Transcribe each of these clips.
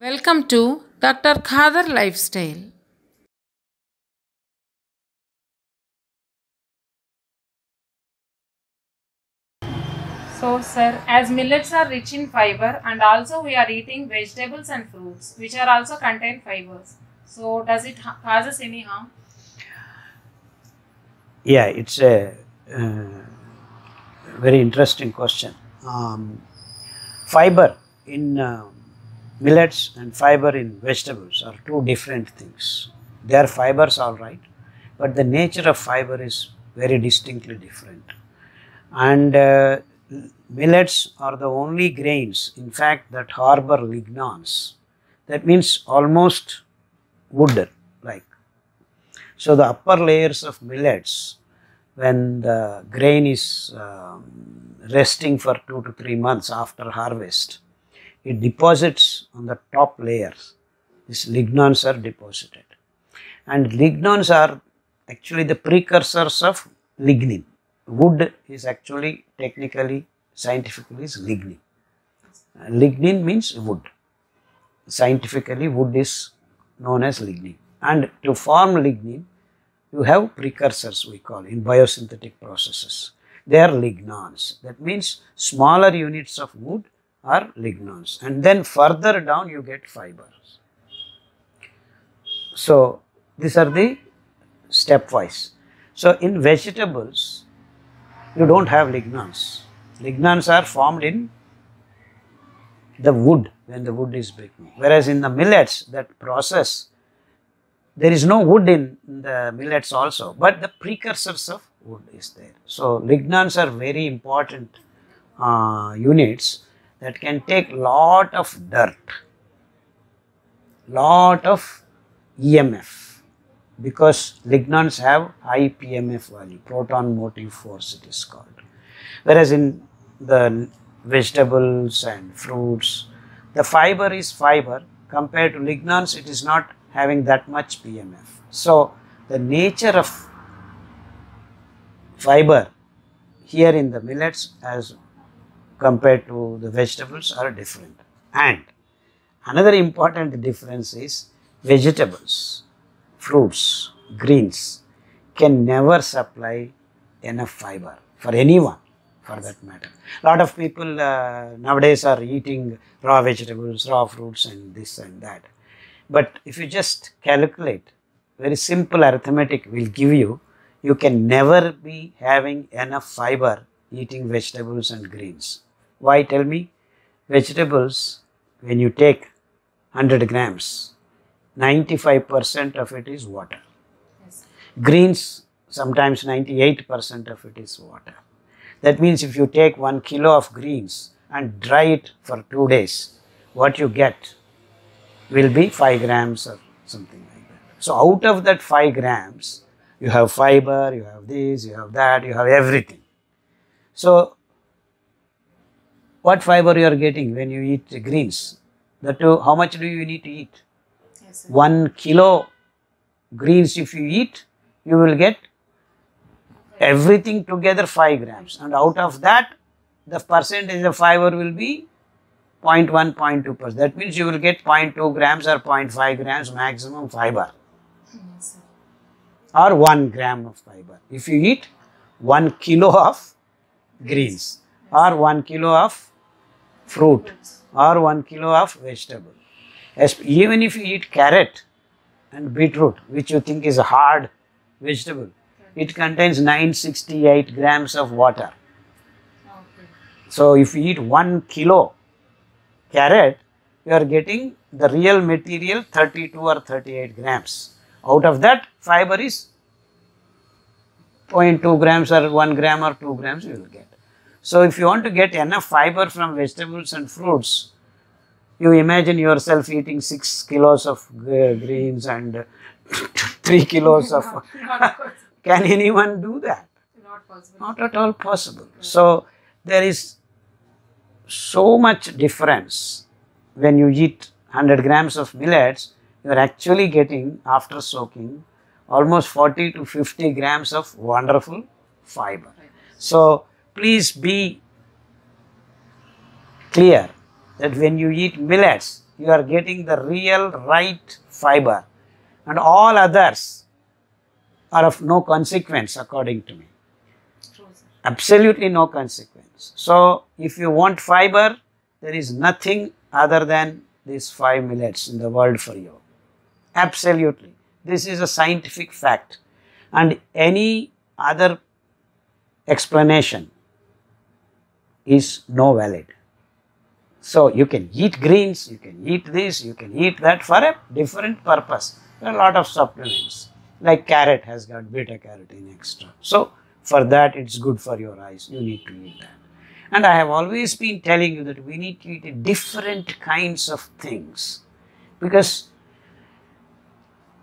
Welcome to Dr. Khadar Lifestyle. So, sir, as millets are rich in fiber and also we are eating vegetables and fruits which are also contain fibers. So, does it ha- causes any harm? Yeah, it's a uh, very interesting question. Um, fiber in uh, millets and fiber in vegetables are two different things. They are fibers, all right, but the nature of fiber is very distinctly different. And uh, millets are the only grains, in fact, that harbor lignans. That means almost wood like. So the upper layers of millets, when the grain is um, resting for two to three months after harvest, it deposits on the top layers. These lignans are deposited. And lignans are actually the precursors of lignin. Wood is actually technically, scientifically is lignin. Uh, lignin means wood. Scientifically, wood is known as lignin. And to form lignin, you have precursors we call in biosynthetic processes. They are lignans. That means smaller units of wood are lignans. And then further down you get fibers. So these are the stepwise. So in vegetables, you don't have lignans. Lignans are formed in the wood when the wood is breaking. Whereas in the millets, that process, there is no wood in the millets also, but the precursors of wood is there. So lignans are very important uh, units that can take lot of dirt, lot of EMF because lignans have high PMF value, proton motive force it is called. Whereas in the vegetables and fruits, the fiber is fiber compared to lignans, it is not having that much PMF. So, the nature of fiber here in the millets as compared to the vegetables are different. And another important difference is vegetables, fruits, greens can never supply enough fiber for anyone for that matter. lot of people uh, nowadays are eating raw vegetables, raw fruits and this and that. But if you just calculate, very simple arithmetic will give you, you can never be having enough fiber eating vegetables and greens. Why tell me? Vegetables, when you take 100 grams, 95% of it is water. Yes. Greens, sometimes 98% of it is water. That means if you take 1 kilo of greens and dry it for 2 days, what you get will be 5 grams or something like that. So, out of that 5 grams, you have fiber, you have this, you have that, you have everything. So, what fiber you are getting when you eat greens? That too, how much do you need to eat? Yes, 1 kilo greens if you eat, you will get everything together 5 grams and out of that the percentage of fiber will be 0.1, 0.2 percent. That means you will get 0.2 grams or 0.5 grams maximum fiber Yes, or 1 gram of fiber. If you eat 1 kilo of greens or 1 kilo of fruit or 1 kilo of vegetable. Even if you eat carrot and beetroot, which you think is a hard vegetable, it contains 968 grams of water. So, if you eat 1 kilo carrot, you are getting the real material 32 or 38 grams. Out of that, fiber is 0.2 grams or 1 gram or 2 grams you will get. So, if you want to get enough fiber from vegetables and fruits, you imagine yourself eating 6 kilos of uh, greens and 3 kilos of. Can anyone do that? Not possible. Not at all possible. So, there is so much difference when you eat 100 grams of millets, you are actually getting, after soaking, almost 40 to 50 grams of wonderful fiber. So, please be clear that when you eat millets, you are getting the real right fiber and all others are of no consequence according to me. Absolutely no consequence. So, if you want fiber, there is nothing other than these five millets in the world for you. Absolutely. This is a scientific fact. And any other explanation is no valid. So you can eat greens, you can eat this, you can eat that for a different purpose. There are a lot of supplements. Like carrot has got beta carotene extra. So for that it's good for your eyes. You need to eat that. And I have always been telling you that we need to eat different kinds of things because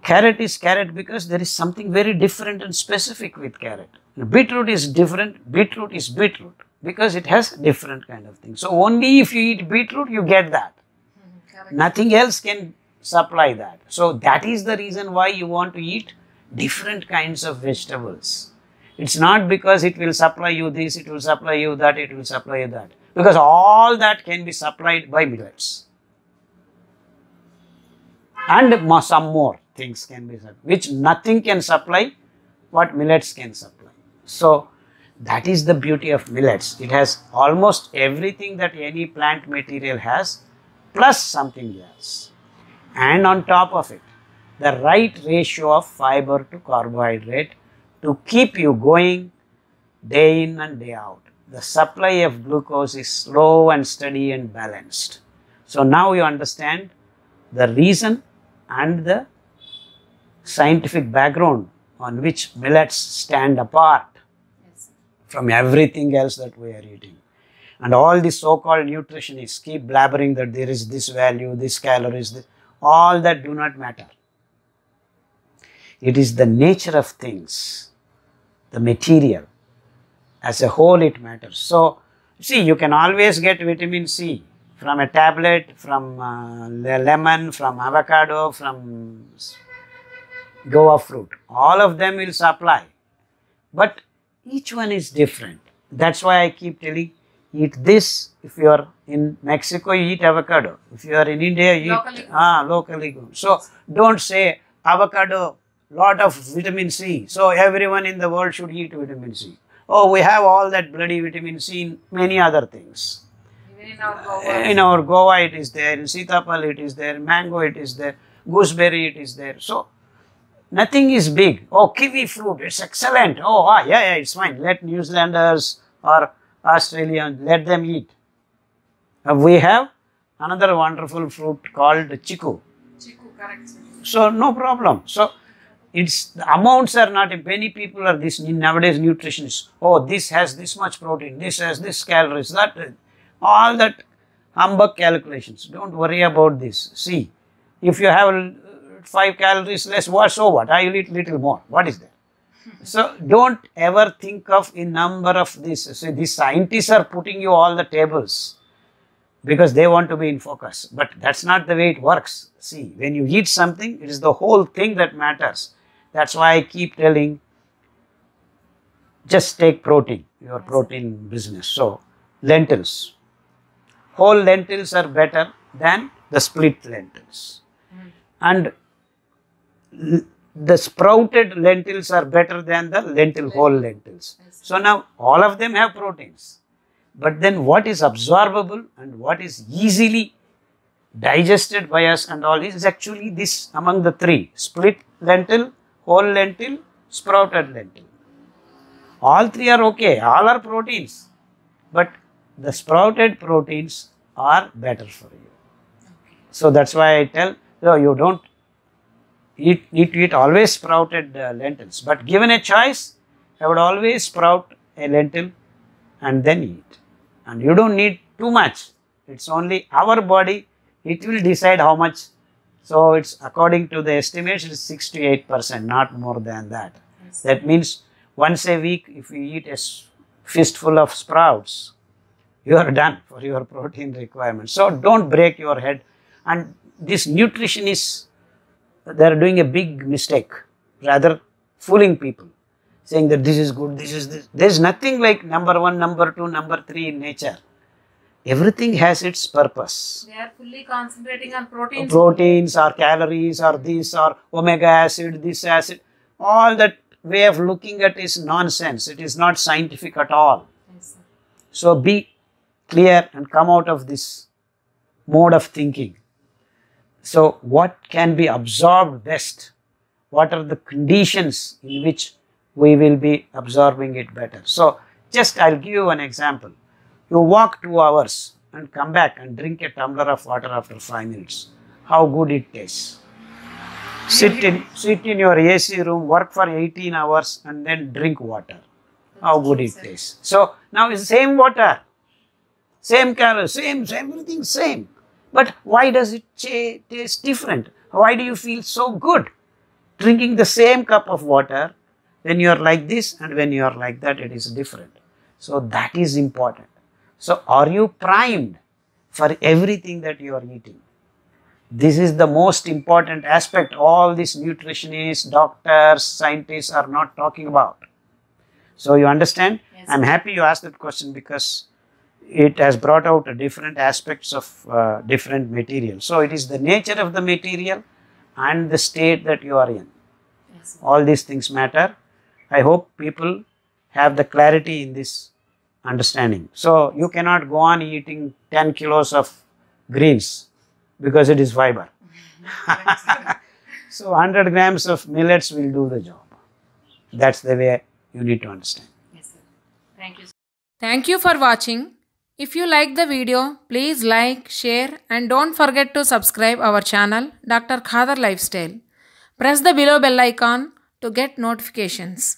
carrot is carrot because there is something very different and specific with carrot. Beetroot is different, beetroot is beetroot because it has different kind of things. So only if you eat beetroot you get that. Mhm, Nothing else can supply that. So that is the reason why you want to eat different kinds of vegetables. It's not because it will supply you this, it will supply you that, it will supply you that. Because all that can be supplied by millets. And some more things can be supplied, which nothing can supply what millets can supply. So that is the beauty of millets. It has almost everything that any plant material has, plus something else. And on top of it, the right ratio of fiber to carbohydrate to keep you going day in and day out. The supply of glucose is slow and steady and balanced. So now you understand the reason and the scientific background on which millets stand apart. From everything else that we are eating. And all the so-called nutritionists keep blabbering that there is this value, this calories, this, all that do not matter. It is the nature of things, the material. As a whole, it matters. So, see, you can always get vitamin C from a tablet, from uh, lemon, from avocado, from guava fruit. All of them will supply. But each one is different. That's why I keep telling eat this. If you are in Mexico, you eat avocado. If you are in India, you Locally eat ah, locally. So don't say avocado, lot of vitamin C. So everyone in the world should eat vitamin C. Oh, we have all that bloody vitamin C in many other things. Even in our guava. In our guava, it is there. In Sitapal, it is there. Mango, it is there. Gooseberry, it is there. So nothing is big. Oh, kiwi fruit, it's excellent. Oh, ah, yeah, yeah, it's fine. Let New Zealanders or Australians let them eat. Uh, we have another wonderful fruit called chiku. Chiku, correct. So no problem. So it's the amounts are not many people are this nowadays nutritionists. Oh, this has this much protein, this has this calories, that all that humbug calculations. Don't worry about this. See, if you have uh, five calories less, what so what? I will eat little more. What is that? So don't ever think of a number of this. So these scientists are putting you all the tables because they want to be in focus. But that's not the way it works. See, when you eat something, it is the whole thing that matters. That's why I keep telling just take protein, your protein business. So, lentils. Whole lentils are better than the split lentils. Mm. And the sprouted lentils are better than the lentil whole lentils. So now all of them have proteins. But then what is absorbable and what is easily digested by us and all is actually this among the three split lentil, whole lentil, sprouted lentil. All three are okay, all are proteins. But the sprouted proteins are better for you. So that's why I tell no, you don't eat, eat, eat always sprouted uh, lentils. But given a choice, I would always sprout a lentil and then eat. And you don't need too much. It's only our body, it will decide how much. So it's according to the estimation, it's 6 to 8 percent, not more than that. Yes. That means once a week, if you eat a fistful of sprouts, you are done for your protein requirement. So don't break your head. And this nutrition nutritionists, they are doing a big mistake, rather fooling people, saying that this is good, this is this. There is nothing like number one, number two, number three in nature. everything has its purpose. They are fully concentrating on proteins. Proteins or calories or this or omega acid, this acid, all that way of looking at is nonsense. It is not scientific at all. Yes. So be clear and come out of this mode of thinking. So, what can be absorbed best? What are the conditions in which we will be absorbing it better? So, just I'll give you an example. You walk two hours and come back and drink a tumbler of water after five minutes. How good it tastes. Sit in sit in your AC room, work for 18 hours and then drink water. How good it tastes. So now it's same water, same calories, same, same everything same. But why does it taste different? Why do you feel so good drinking the same cup of water when you are like this and when you are like that? It is different. So that is important. So are you primed for everything that you are eating? This is the most important aspect all these nutritionists, doctors, scientists are not talking about. So you understand? Yes. I'm happy you asked that question because it has brought out a different aspects of uh, different material. So it is the nature of the material and the state that you are in. Yes. All these things matter. I hope people have the clarity in this understanding. So you cannot go on eating 10 kilos of greens because it is fiber. so 100 grams of millets will do the job. That's the way you need to understand. Yes, sir. Thank you. sir. Thank you for watching. If you like the video, please like, share and don't forget to subscribe our channel Dr. Khadar Lifestyle. Press the below bell icon to get notifications.